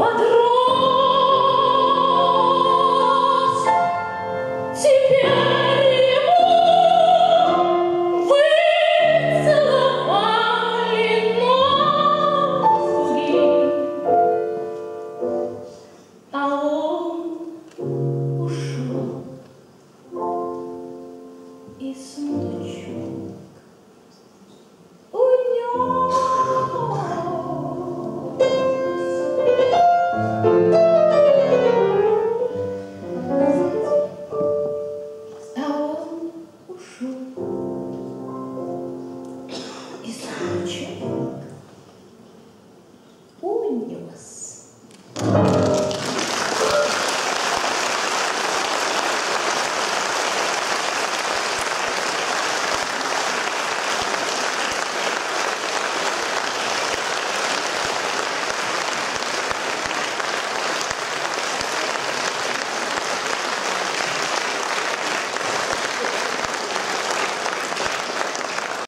подруг.